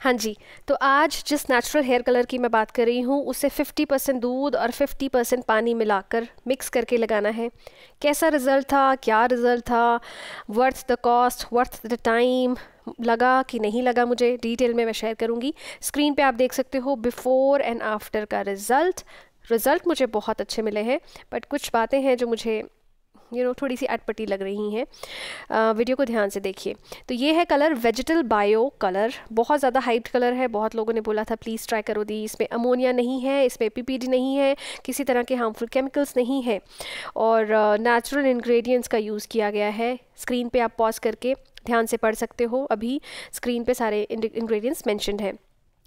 हाँ जी तो आज जिस नेचुरल हेयर कलर की मैं बात कर रही हूँ, उसे 50 परसेंट दूध और 50 परसेंट पानी मिलाकर मिक्स करके लगाना है। कैसा रिज़ल्ट था, क्या रिज़ल्ट था worth the cost worth the time लगा कि नहीं लगा मुझे डिटेल में मैं शेयर करूँगी। स्क्रीन पे आप देख सकते हो बिफ़ोर एंड आफ्टर का रिज़ल्ट रिज़ल्ट मुझे बहुत अच्छे मिले हैं बट कुछ बातें हैं जो मुझे यू नो थोड़ी सी अटपटी लग रही हैं। वीडियो को ध्यान से देखिए। तो ये है कलर वेजिटल बायो कलर बहुत ज़्यादा हाइट कलर है। बहुत लोगों ने बोला था प्लीज़ ट्राई करो दी। इसमें अमोनिया नहीं है इसमें पीपीडी नहीं है किसी तरह के हार्मफुल केमिकल्स नहीं है। और नेचुरल uh, इंग्रेडिएंट्स का यूज़ किया गया है। स्क्रीन पे आप पॉज करके ध्यान से पढ़ सकते हो। अभी स्क्रीन पे सारे इंग्रेडिएंट्स मैंशनड हैं।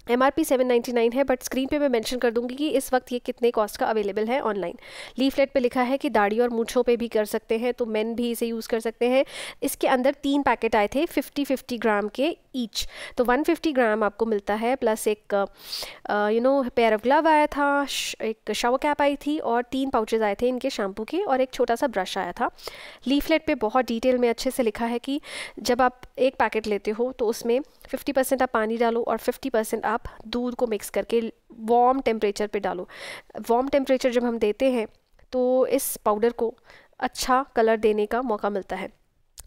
M R P seven ninety nine है बट स्क्रीन पे मैं मेंशन कर दूँगी कि इस वक्त ये कितने कॉस्ट का अवेलेबल है ऑनलाइन लीफलेट पे लिखा है कि दाढ़ी और मूछों पे भी कर सकते हैं तो मेन भी इसे यूज़ कर सकते हैं. इसके अंदर तीन पैकेट आए थे फिफ्टी फिफ्टी ग्राम के ईच तो वन फिफ्टी ग्राम आपको मिलता है प्लस एक you know pair of glove आया था एक शावर कैप आई थी और तीन पाउचेज आए थे इनके शैम्पू के और एक छोटा सा ब्रश आया था। लीफलेट पे बहुत डिटेल में अच्छे से लिखा है कि जब आप एक पैकेट लेते हो तो उसमें फिफ्टी परसेंट आप पानी डालो और फिफ्टी परसेंट आप दूध को मिक्स करके वार्म टेम्परेचर पे डालो। वार्म टेम्परेचर जब हम देते हैं तो इस पाउडर को अच्छा कलर देने का मौका मिलता है।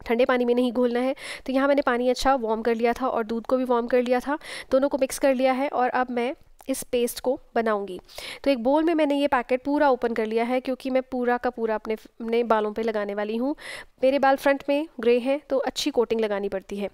ठंडे पानी में नहीं घोलना है। तो यहाँ मैंने पानी अच्छा वार्म कर लिया था और दूध को भी वार्म कर लिया था। दोनों को मिक्स कर लिया है और अब मैं इस पेस्ट को बनाऊँगी। तो एक बोल में मैंने ये पैकेट पूरा ओपन कर लिया है क्योंकि मैं पूरा का पूरा अपने अपने बालों पे लगाने वाली हूँ। मेरे बाल फ्रंट में ग्रे हैं तो अच्छी कोटिंग लगानी पड़ती है।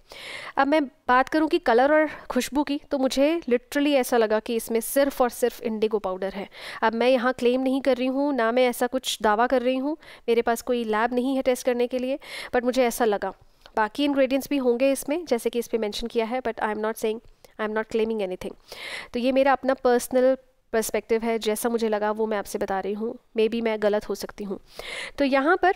अब मैं बात करूँ कि कलर और खुशबू की तो मुझे लिटरली ऐसा लगा कि इसमें सिर्फ़ और सिर्फ़ इंडिगो पाउडर है। अब मैं यहाँ क्लेम नहीं कर रही हूँ, ना मैं ऐसा कुछ दावा कर रही हूँ, मेरे पास कोई लैब नहीं है टेस्ट करने के लिए बट मुझे ऐसा लगा। बाकी इंग्रेडिएंट्स भी होंगे इसमें, जैसे कि इस पर मैंशन किया है but I am not saying I am not claiming any तो ये मेरा अपना पर्सनल पर्सपेक्टिव है। जैसा मुझे लगा वो मैं आपसे बता रही हूँ। मे बी मैं गलत हो सकती हूँ। तो यहाँ पर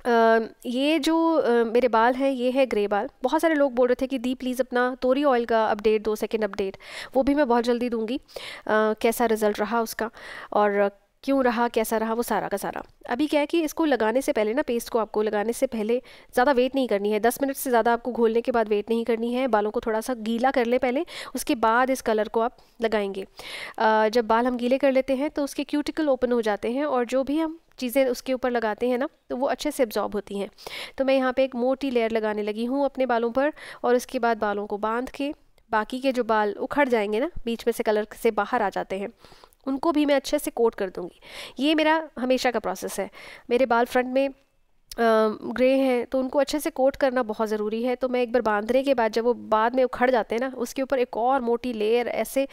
Uh, ये जो uh, मेरे बाल हैं ये है ग्रे बाल। बहुत सारे लोग बोल रहे थे कि दी प्लीज़ अपना तोरी ऑयल का अपडेट दो सेकेंड अपडेट वो भी मैं बहुत जल्दी दूँगी। uh, कैसा रिज़ल्ट रहा उसका? और क्यों रहा, कैसा रहा, वो सारा का सारा। अभी क्या है कि इसको लगाने से पहले ना पेस्ट को आपको लगाने से पहले ज़्यादा वेट नहीं करनी है। दस मिनट से ज़्यादा आपको घोलने के बाद वेट नहीं करनी है। बालों को थोड़ा सा गीला कर ले पहले, उसके बाद इस कलर को आप लगाएँगे। जब बाल हम गीले कर लेते हैं तो उसके क्यूटिकल ओपन हो जाते हैं और जो भी हम चीज़ें उसके ऊपर लगाते हैं ना तो वो अच्छे से एब्जॉर्ब होती हैं। तो मैं यहाँ पर एक मोटी लेयर लगाने लगी हूँ अपने बालों पर और उसके बाद बालों को बाँध के बाकी के जो बाल उखड़ जाएँगे ना, बीच में से कलर से बाहर आ जाते हैं। उनको भी मैं अच्छे से कोट कर दूँगी। ये मेरा हमेशा का प्रोसेस है। मेरे बाल फ्रंट में ग्रे हैं तो उनको अच्छे से कोट करना बहुत ज़रूरी है। तो मैं एक बार बांधने के बाद जब वो बाद में उखड़ जाते हैं ना, उसके ऊपर एक और मोटी लेयर ऐसे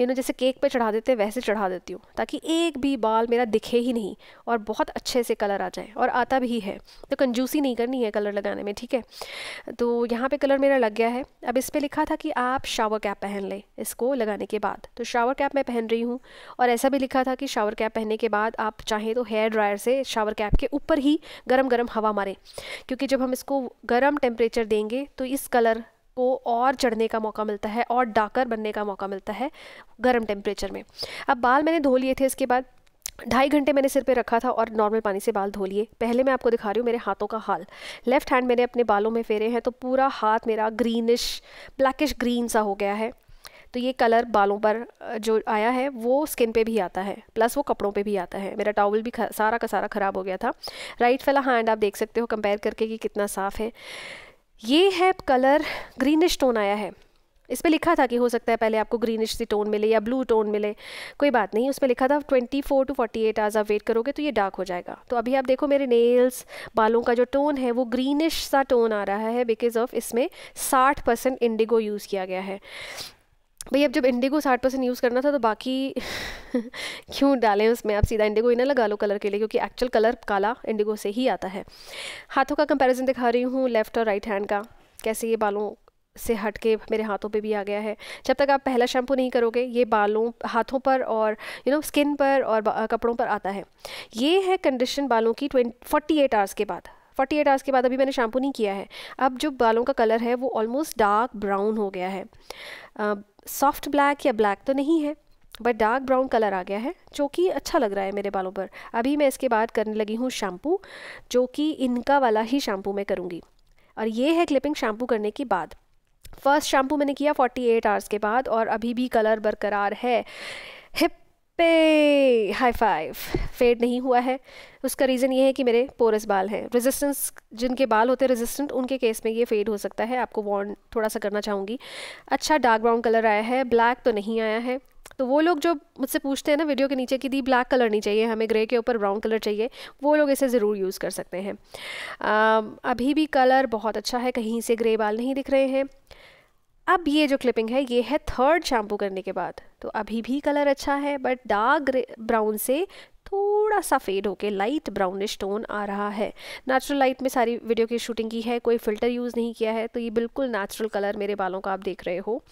यू नो जैसे केक पे चढ़ा देते हैं, वैसे चढ़ा देती हूँ, ताकि एक भी बाल मेरा दिखे ही नहीं और बहुत अच्छे से कलर आ जाए और आता भी है। तो कंजूसी नहीं करनी है कलर लगाने में, ठीक है? तो यहाँ पर कलर मेरा लग गया है। अब इस पर लिखा था कि आप शावर कैप पहन लें इसको लगाने के बाद। तो शावर कैप मैं पहन रही हूँ और ऐसा भी लिखा था कि शावर कैप पहनने के बाद आप चाहें तो हेयर ड्रायर से शावर कैप के ऊपर ही गर्म गर्म हवा मारें। क्योंकि जब हम इसको गर्म टेम्परेचर देंगे तो इस कलर को और चढ़ने का मौका मिलता है, और डाकर बनने का मौका मिलता है गर्म टेम्परेचर में। अब बाल मैंने धो लिए थे, इसके बाद ढाई घंटे मैंने सिर पे रखा था और नॉर्मल पानी से बाल धो लिए। पहले मैं आपको दिखा रही हूँ मेरे हाथों का हाल। लेफ़्ट हैंड मैंने अपने बालों में फेरे हैं तो पूरा हाथ मेरा ग्रीनिश ब्लैकिश ग्रीन सा हो गया है। तो ये कलर बालों पर जो आया है, वो स्किन पे भी आता है प्लस वो कपड़ों पे भी आता है। मेरा टॉवल भी सारा का सारा ख़राब हो गया था। राइट वाला हैंड आप देख सकते हो कंपेयर करके कि कितना साफ़ है। ये है कलर ग्रीनिश टोन आया है। इस पर लिखा था कि हो सकता है पहले आपको ग्रीनिश सी टोन मिले या ब्लू टोन मिले। कोई बात नहीं उसमें लिखा था twenty four to forty eight hours आप वेट करोगे तो ये डार्क हो जाएगा। तो अभी आप देखो मेरे नेल्स बालों का जो टोन है, वो ग्रीनिश सा टोन आ रहा है बिकॉज़ ऑफ़ इसमें साठ परसेंट इंडिगो यूज़ किया गया है। भाई, अब जब इंडिगो साठ परसेंट यूज़ करना था तो बाकी क्यों डालें उसमें? आप सीधा इंडिगो ही ना लगा लो कलर के लिए, क्योंकि एक्चुअल कलर काला इंडिगो से ही आता है। हाथों का कंपैरिजन दिखा रही हूँ लेफ़्ट और राइट हैंड का। कैसे ये बालों से हट के मेरे हाथों पे भी आ गया है। जब तक आप पहला शैम्पू नहीं करोगे, ये बालों, हाथों पर और यू नो स्किन पर और कपड़ों पर आता है। ये है कंडीशन बालों की ट्वेंटी फोर्टी एट आवर्स के बाद। फोर्टी एट आवर्स के बाद अभी मैंने शैम्पू नहीं किया है। अब जो बालों का कलर है, वो ऑलमोस्ट डार्क ब्राउन हो गया है। सॉफ्ट ब्लैक या ब्लैक तो नहीं है बट डार्क ब्राउन कलर आ गया है, जो कि अच्छा लग रहा है मेरे बालों पर। अभी मैं इसके बाद करने लगी हूँ शैम्पू जो कि इनका वाला ही शैम्पू मैं करूँगी। और ये है क्लिपिंग शैम्पू करने के बाद। फ़र्स्ट शैम्पू मैंने किया 48 आवर्स के बाद और अभी भी कलर बरकरार है। हिप पे हाई फाइव फेड नहीं हुआ है। उसका रीज़न ये है कि मेरे पोरस बाल हैं। रेजिस्टेंस जिनके बाल होते हैं रेजिस्टेंट उनके केस में ये फेड हो सकता है। आपको वॉर्न थोड़ा सा करना चाहूँगी। अच्छा डार्क ब्राउन कलर आया है। ब्लैक तो नहीं आया है। तो वो लोग जो मुझसे पूछते हैं ना वीडियो के नीचे कि, दी ब्लैक कलर नहीं चाहिए, हमें ग्रे के ऊपर ब्राउन कलर चाहिए। वो लोग इसे ज़रूर यूज़ कर सकते हैं। अभी भी कलर बहुत अच्छा है। कहीं से ग्रे बाल नहीं दिख रहे हैं। अब ये जो क्लिपिंग है, ये है थर्ड शैम्पू करने के बाद। तो अभी भी कलर अच्छा है बट डार्क ब्राउन से थोड़ा सा फेड होके लाइट ब्राउनिश टोन आ रहा है। नेचुरल लाइट में सारी वीडियो की शूटिंग की है, कोई फ़िल्टर यूज़ नहीं किया है तो ये बिल्कुल नेचुरल कलर मेरे बालों का आप देख रहे हो।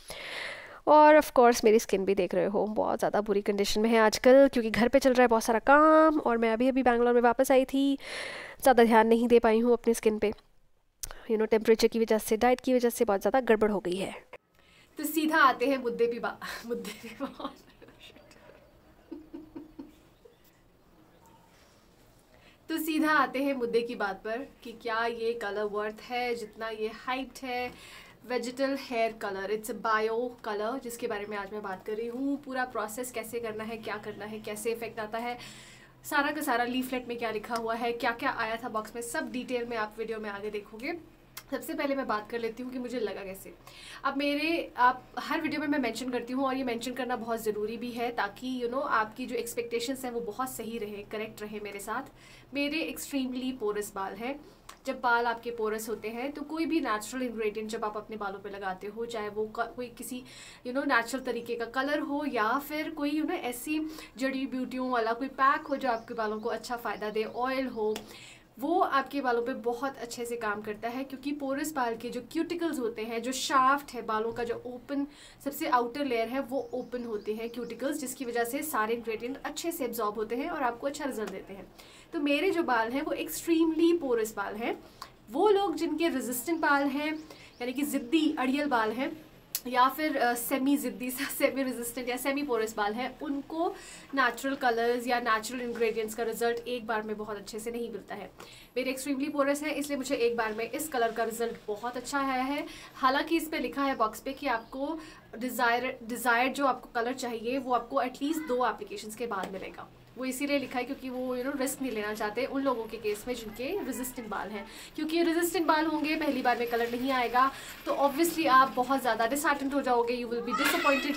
और ऑफ़ कोर्स मेरी स्किन भी देख रहे हो, बहुत ज़्यादा बुरी कंडीशन में है आजकल, क्योंकि घर पे चल रहा है बहुत सारा काम, और मैं अभी अभी बैंगलोर में वापस आई थी, ज़्यादा ध्यान नहीं दे पाई हूँ अपनी स्किन पे। यू नो टेम्परेचर की वजह से डाइट की वजह से बहुत ज़्यादा गड़बड़ हो गई है। तो सीधा आते हैं मुद्दे भी बा मुद्दे भी बा तो सीधा आते हैं मुद्दे की बात पर कि क्या ये कलर वर्थ है, जितना ये हाइट है vegetal hair colour it's bio colour जिसके बारे में आज मैं बात कर रही हूँ। पूरा प्रोसेस कैसे करना है, क्या करना है, कैसे इफ़ेक्ट आता है, सारा का सारा लीफलेट में क्या लिखा हुआ है क्या क्या आया था बॉक्स में, सब डिटेल में आप वीडियो में आगे देखोगे। सबसे पहले मैं बात कर लेती हूँ कि मुझे लगा कैसे। अब मेरे आप हर वीडियो में मैं मेंशन करती हूँ और ये मेंशन करना बहुत ज़रूरी भी है ताकि यू you नो know, आपकी जो एक्सपेक्टेशंस हैं वो बहुत सही रहे करेक्ट रहे मेरे साथ। मेरे एक्सट्रीमली पोरस बाल हैं। जब बाल आपके पोरस होते हैं तो कोई भी नेचुरल इंग्रेडिएंट जब आप अपने बालों पे लगाते हो चाहे वो कोई किसी यू नो नेचुरल तरीके का कलर हो या फिर कोई यू नो ऐसी जड़ी ब्यूटियों वाला कोई पैक हो जो आपके बालों को अच्छा फ़ायदा दे ऑयल हो वो आपके बालों पे बहुत अच्छे से काम करता है, क्योंकि पोरस बाल के जो क्यूटिकल्स होते हैं, जो शाफ्ट है बालों का, जो ओपन सबसे आउटर लेयर है, वो ओपन होते हैं क्यूटिकल्स जिसकी वजह से सारे इंग्रेडिएंट अच्छे से एब्जॉर्ब होते हैं और आपको अच्छा रिज़ल्ट देते हैं। तो मेरे जो बाल हैं, वो एक्सट्रीमली पोरस बाल हैं। वो लोग जिनके रेजिस्टेंट बाल हैं, यानी कि ज़िद्दी, अड़ियल बाल हैं या फिर सेमी ज़िद्दी सेमी रेजिस्टेंट या सेमी पोरस बाल है, उनको नेचुरल कलर्स या नेचुरल इंग्रेडिएंट्स का रिज़ल्ट एक बार में बहुत अच्छे से नहीं मिलता है। मेरे एक्सट्रीमली पोरस है, इसलिए मुझे एक बार में इस कलर का रिज़ल्ट बहुत अच्छा आया है। हालाँकि इस पर लिखा है बॉक्स पे कि आपको डिज़ायर डिज़ायर जो आपको कलर चाहिए, वो आपको एटलीस्ट दो एप्लीकेशन के बाद मिलेगा। वो इसीलिए लिखा है क्योंकि वो यू नो रिस्क नहीं लेना चाहते उन लोगों के केस में जिनके रेजिस्टेंट बाल हैं। क्योंकि रेजिस्टेंट बाल होंगे, पहली बार में कलर नहीं आएगा तो ऑब्वियसली आप बहुत ज़्यादा डिसहार्टेंट हो जाओगे you will be disappointed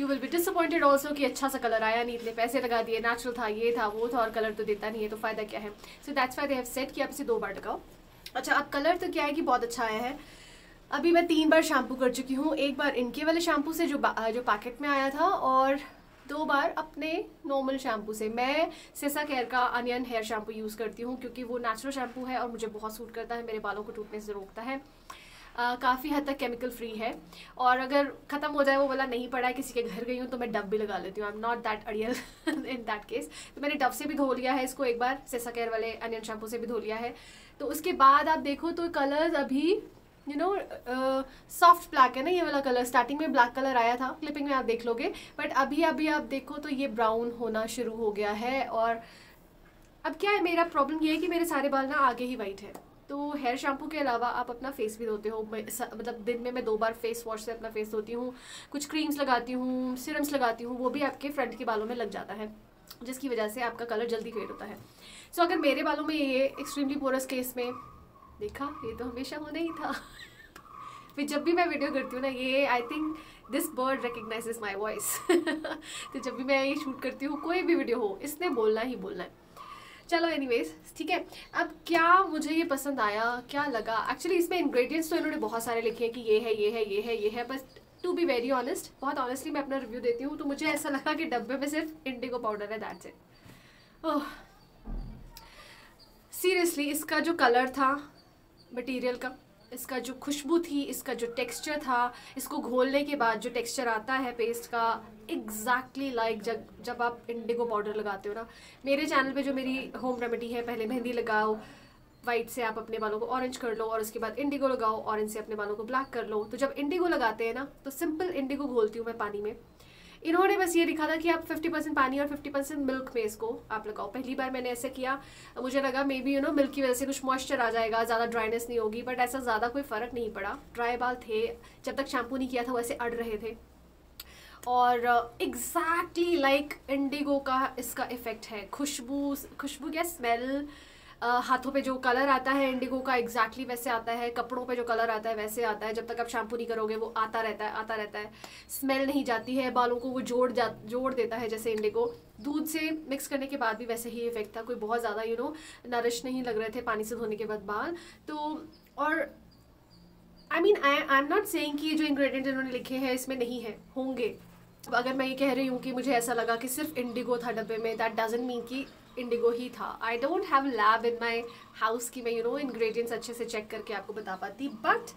you will be disappointed also कि अच्छा सा कलर आया नहीं, इतने पैसे लगा दिए नेचुरल था, ये था, वो था, और कलर तो देता नहीं है तो फ़ायदा क्या है? So that's why they have set कि आप इसे दो बार लगाओ। अच्छा अब कलर तो क्या है कि बहुत अच्छा आया है? अभी मैं तीन बार शैम्पू कर चुकी हूँ। एक बार इनके वाले शैम्पू से जो जो पैकेट में आया था और दो बार अपने नॉर्मल शैम्पू से। मैं सेसा केयर का अनियन हेयर शैम्पू यूज़ करती हूँ क्योंकि वो नेचुरल शैम्पू है और मुझे बहुत सूट करता है, मेरे बालों को टूटने से रोकता है। काफ़ी हद तक केमिकल फ्री है। और अगर ख़त्म हो जाए, वो वाला नहीं पड़ा है, किसी के घर गई हूँ तो मैं डब भी लगा लेती हूँ। आई एम नॉट दैट अड़ियल इन दैट केस तो मैंने डब से भी धो लिया है, इसको एक बार सेसा केयर वाले अनियन शैम्पू से भी धो लिया है। तो उसके बाद आप देखो तो कलर्स अभी यू नो सॉफ्ट ब्लैक है ना ये वाला कलर स्टार्टिंग में ब्लैक कलर आया था क्लिपिंग में आप देख लोगे. बट अभी अभी आप देखो तो ये ब्राउन होना शुरू हो गया है और अब क्या है मेरा प्रॉब्लम ये है कि मेरे सारे बाल ना आगे ही वाइट है. तो हेयर शैम्पू के अलावा आप अपना फेस भी धोते हो. मतलब दिन में मैं दो बार फेस वॉश से अपना फेस धोती हूँ. कुछ क्रीम्स लगाती हूँ सिरम्स लगाती हूँ वो भी आपके फ्रंट के बालों में लग जाता है जिसकी वजह से आपका कलर जल्दी फेड होता है. सो so, अगर मेरे बालों में ये एक्सट्रीमली पोरस केस में देखा? ये तो हमेशा होना ही था। फिर जब भी मैं वीडियो करती हूँ ना, ये I think this bird recognise my voice तो जब भी मैं ये शूट करती हूँ, कोई भी वीडियो हो, इसने बोलना ही बोलना है। चलो एनीवेज ठीक है? अब क्या मुझे ये पसंद आया? क्या लगा? एक्चुअली इसमें इंग्रेडिएंट्स तो इन्होंने बहुत सारे लिखे हैं कि ये है ये है ये है ये है बस टू बी वेरी ऑनेस्ट बहुत ऑनेस्टली मैं अपना रिव्यू देती हूँ तो मुझे ऐसा लगा कि डब्बे में सिर्फ़ इंडिगो पाउडर है दैट्स इट ओह सीरियसली इसका जो कलर था मटेरियल का, इसका जो खुशबू थी, इसका जो टेक्सचर था, इसको घोलने के बाद जो टेक्सचर आता है पेस्ट का एग्जैक्टली लाइक जब जब आप इंडिगो पाउडर लगाते हो ना। मेरे चैनल पे जो मेरी होम रेमेडी है, पहले मेहंदी लगाओ वाइट से आप अपने बालों को ऑरेंज कर लो, और उसके बाद इंडिगो लगाओ ऑरेंज से अपने बालों को ब्लैक कर लो। तो जब इंडिगो लगाते हैं ना तो सिंपल इंडिगो घोलती हूँ मैं पानी में। इन्होंने बस ये लिखा था कि आप 50 परसेंट पानी और 50 परसेंट मिल्क में इसको आप लगाओ। पहली बार मैंने ऐसे किया। मुझे लगा may be you know milk की वजह से कुछ मॉइस्चर आ जाएगा, ज़्यादा ड्राइनेस नहीं होगी बट ऐसा ज़्यादा कोई फ़र्क नहीं पड़ा। ड्राई बाल थे। जब तक शैम्पू नहीं किया था वैसे अड़ रहे थे। और एग्जैक्टली लाइक इंडिगो का इसका इफ़ेक्ट है। खुशबू खुशबू क्या? स्मेल हाथों पे जो कलर आता है इंडिगो का एग्जैक्टली वैसे आता है, कपड़ों पे जो कलर आता है, वैसे आता है। जब तक आप शैम्पू नहीं करोगे, वो आता रहता है, आता रहता है। स्मेल नहीं जाती है, बालों को वो जोड़ जा, जोड़ देता है, जैसे इंडिगो दूध से मिक्स करने के बाद भी वैसे ही इफ़ेक्ट था, कोई बहुत ज़्यादा यू नो नरिश नहीं लग रहे थे पानी से धोने के बाद बाल। तो और I mean I I am not saying कि जो इंग्रेडिएंट इन्होंने लिखे हैं, इसमें नहीं है, होंगे। अगर मैं ये कह रही हूँ कि मुझे ऐसा लगा कि सिर्फ़ इंडिगो था डब्बे में दैट डजेंट मीन कि इंडिगो ही था. I don't have lab in my house की मैं यू नो इंग्रेडिएंट्स अच्छे से चेक करके आपको बता पाती. बट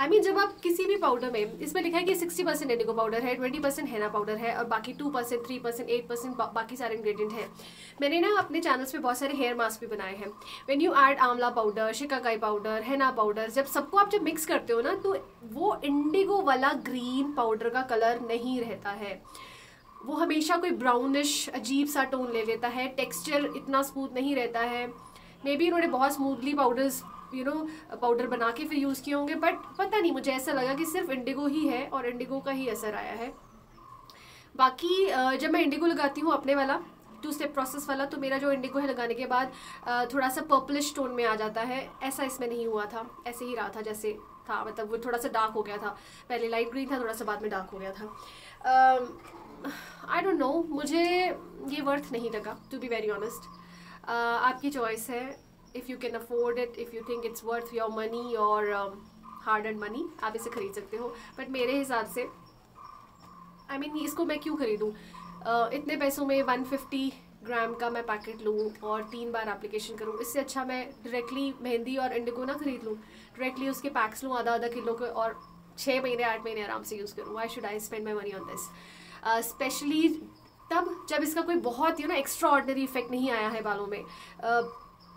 आई मीन जब आप किसी भी पाउडर में, इसमें लिखा है कि सिक्सटी परसेंट इंडिगो पाउडर है ट्वेंटी परसेंट हैना पाउडर है और बाकी two percent three percent eight percent बाकी सारे इंग्रेडिएंट हैं. मैंने ना अपने चैनल्स पे बहुत सारे हेयर मास्क भी बनाए हैं. When you add amla powder shikakai powder henna powder जब सबको आप जब मिक्स करते हो ना तो वो इंडिगो वाला ग्रीन पाउडर का कलर नहीं रहता है. वो हमेशा कोई ब्राउनिश अजीब सा टोन ले लेता है टेक्सचर इतना स्मूथ नहीं रहता है। मे बी इन्होंने बहुत smoothly powders you know powder बना के फिर यूज़ किए होंगे बट पता नहीं, मुझे ऐसा लगा कि सिर्फ़ इंडिगो ही है और इंडिगो का ही असर आया है। बाकी जब मैं इंडिगो लगाती हूँ अपने वाला टू स्टेप प्रोसेस वाला तो मेरा जो इंडिगो है लगाने के बाद थोड़ा सा पर्पलिश टोन में आ जाता है। ऐसा इसमें नहीं हुआ था, ऐसे ही रहा था जैसे था मतलब वो थोड़ा सा डार्क हो गया था। पहले लाइट ग्रीन था, थोड़ा सा बाद में डार्क हो गया था। आई डोंट नो मुझे ये वर्थ नहीं लगा टू बी वेरी ऑनेस्ट आपकी चॉइस है. If you can afford it if you think it's worth your money और हार्ड एंड मनी आप इसे ख़रीद सकते हो. बट मेरे हिसाब से आई I मीन mean, इसको मैं क्यों ख़रीदूँ? Uh, इतने पैसों में वन फिफ्टी ग्राम का मैं पैकेट लूँ और तीन बार एप्लीकेशन करूँ इससे अच्छा मैं डायरेक्टली मेहंदी और इंडिगो ना ख़रीद लूँ. डायरेक्टली उसके पैक्स लूँ आधा आधा किलो के और छः महीने आठ महीने आराम से यूज़ करूँ. Why should I spend my money on this specially तब जब इसका कोई बहुत यू ना एक्स्ट्रा ऑर्डनरी इफ़ेक्ट नहीं आया है बालों में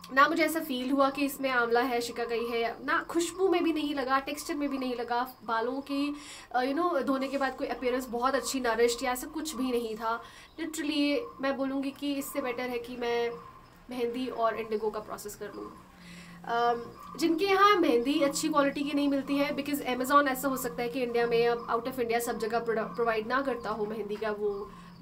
ना मुझे ऐसा फील हुआ कि इसमें आंवला है शिकाकई है, ना खुशबू में भी नहीं लगा टेक्सचर में भी नहीं लगा, बालों की यू नो धोने के बाद कोई अपेयरेंस बहुत अच्छी नरिश्ड या ऐसा कुछ भी नहीं था। लिटरली मैं बोलूँगी कि इससे बेटर है कि मैं मेहंदी और इंडिगो का प्रोसेस कर लूँ। जिनके यहाँ मेहंदी अच्छी क्वालिटी की नहीं मिलती है बिकॉज़ अमेज़ोन ऐसा हो सकता है कि इंडिया में अब आउट ऑफ़ इंडिया सब जगह प्रोवाइड ना करता हो मेहंदी का वो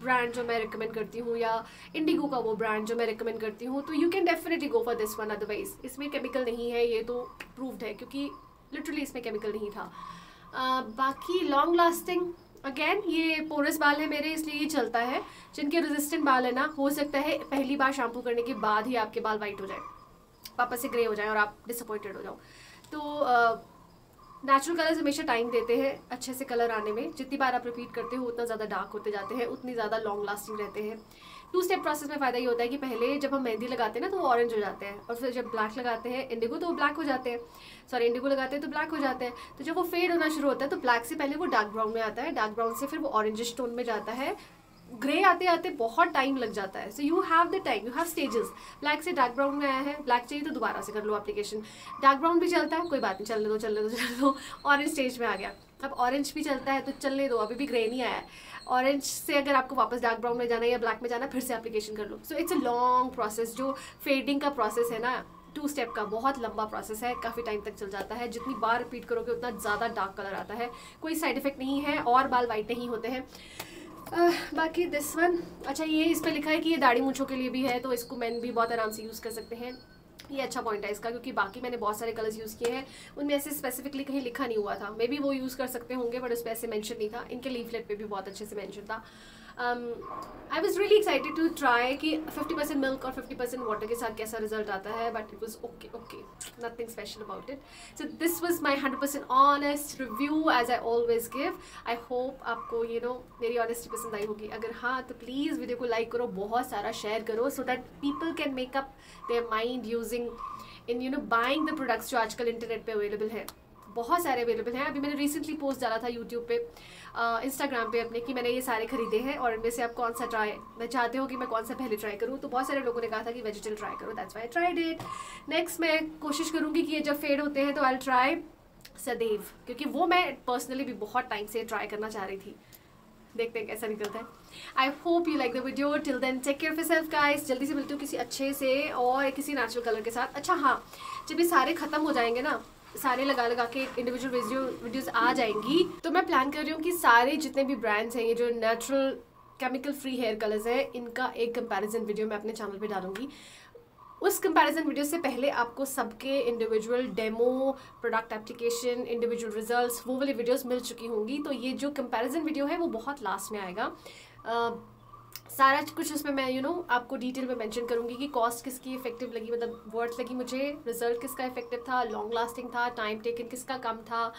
ब्रांड जो मैं रिकमेंड करती हूँ या इंडिगो का वो ब्रांड जो मैं रिकमेंड करती हूँ तो you can definitely go for this one otherwise इसमें केमिकल नहीं है ये तो प्रूव्ड है क्योंकि लिटरली इसमें केमिकल नहीं था। Uh, बाकी लॉन्ग लास्टिंग अगेन ये पोरस बाल है मेरे इसलिए ये चलता है। जिनके रेजिस्टेंट बाल है ना हो सकता है पहली बार शैम्पू करने के बाद ही आपके बाल वाइट हो जाए। वापस से ग्रे हो जाए और आप डिसअपॉइंटेड हो जाओ। तो नेचुरल कलर्स हमेशा टाइम देते हैं अच्छे से कलर आने में। जितनी बार आप रिपीट करते हो, उतना ज़्यादा डार्क होते जाते हैं, उतनी ज़्यादा लॉन्ग लास्टिंग रहते हैं। टू स्टेप प्रोसेस में फ़ायदा ये होता है कि पहले जब हम मेहंदी लगाते हैं ना तो वो ऑरेंज हो जाते हैं और फिर जब ब्लैक लगाते हैं इंडिगो तो वो ब्लैक हो जाते हैं। सॉरी इंडिगो लगाते हैं तो ब्लैक हो जाते हैं। तो जब वो फेड होना शुरू होता है तो ब्लैक से पहले वो डार्क ब्राउन में आता है। डार्क ब्राउन से फिर वो ऑरेंजिश टोन में जाता है। ग्रे आते आते बहुत टाइम लग जाता है। So you have the time you have stages black से डार्क ब्राउन में आया है ब्लैक चाहिए तो दोबारा से कर लो एप्लीकेशन डार्क ब्राउन भी चलता है, कोई बात नहीं, चलने दो चलने दो चलने दो। ऑरेंज स्टेज में आ गया। अब ऑरेंज भी चलता है तो चलने दो, अभी भी ग्रे नहीं आया है। ऑरेंज से अगर आपको वापस डार्क ब्राउन में जाना है या ब्लैक में जाना फिर से एप्लीकेशन कर लो। So it's a long process जो फेडिंग का प्रोसेस है ना टू स्टेप का बहुत लंबा प्रोसेस है, काफ़ी टाइम तक चल जाता है। जितनी बार रिपीट करोगे, उतना ज़्यादा डार्क कलर आता है। कोई साइड इफ़ेक्ट नहीं है, और बाल वाइट नहीं होते हैं। बाकी दिस वन अच्छा ये इस पर लिखा है कि ये दाढ़ी मूछों के लिए भी है तो इसको मैन भी बहुत आराम से यूज़ कर सकते हैं। ये अच्छा पॉइंट है इसका, क्योंकि बाकी मैंने बहुत सारे कलर्स यूज़ किए हैं, उनमें ऐसे स्पेसिफिकली कहीं लिखा नहीं हुआ था। मे बी वो यूज़ कर सकते होंगे बट उस पर ऐसे मैंशन नहीं था। इनके लीफलेट पे भी बहुत अच्छे से मैंशन था। I was really excited to try कि फिफ्टी परसेंट मिल्क और फिफ्टी परसेंट वाटर के साथ कैसा रिज़ल्ट आता है but it was okay okay nothing special about it so this was my hundred percent honest review as I always give I hope आपको you know मेरी honesty पसंद आई होगी। अगर हाँ तो प्लीज़ वीडियो को लाइक करो, बहुत सारा शेयर करो so that people can make up their mind using in you know buying the products जो आजकल इंटरनेट पर अवेलेबल है। बहुत सारे अवेलेबल हैं। अभी मैंने रिसेंटली पोस्ट डाला था यूट्यूब पे इंस्टाग्राम पे अपने कि मैंने ये सारे खरीदे हैं और इनमें से आप कौन सा ट्राई मैं चाहते हो कि मैं कौन सा पहले ट्राई करूँ। तो बहुत सारे लोगों ने कहा था कि वेजिटेबल ट्राई करो that's why try that next मैं कोशिश करूँगी कि ये जब फेड होते हैं तो आई ट्राई सदैव क्योंकि वो मैं पर्सनली भी बहुत टाइम से ट्राई करना चाह रही थी। देखते हैं कैसा निकलता है। I hope you like the video till then take care of self guys जल्दी से मिलती हूँ किसी अच्छे से और किसी नेचुरल कलर के साथ। अच्छा हाँ जब ये सारे ख़त्म हो जाएँगे ना सारे लगा लगा के इंडिविजुअल वीडियो वीडियोस आ जाएँगी। तो मैं प्लान कर रही हूँ कि सारे जितने भी ब्रांड्स हैं ये जो natural chemical free hair colours हैं इनका एक कंपैरिजन वीडियो मैं अपने चैनल पे डालूँगी। उस कंपैरिजन वीडियो से पहले आपको सबके individual demo product application individual results वो वाली वीडियोस मिल चुकी होंगी। तो ये जो कंपैरिजन वीडियो है वो बहुत लास्ट में आएगा। uh, सारा कुछ उसमें मैं यू you नो know, आपको डिटेल में मेंशन करूँगी कि कॉस्ट किसकी इफ़ेक्टिव लगी मतलब वर्थ लगी मुझे रिज़ल्ट किसका इफ़ेक्टिव था लॉन्ग लास्टिंग था टाइम टेकन किसका कम था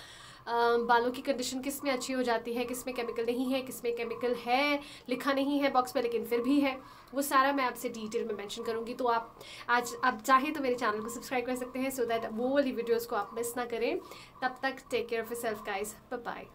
बालों की कंडीशन किसमें अच्छी हो जाती है किसमें केमिकल नहीं है किसमें केमिकल है लिखा नहीं है बॉक्स पे लेकिन फिर भी है वो सारा मैं आपसे डिटेल में मेंशन करूँगी। तो आप आज आप चाहें तो मेरे चैनल को सब्सक्राइब कर सकते हैं सो दैट वो वाली वीडियोज़ को आप मिस ना करें। तब तक take care of self guys bye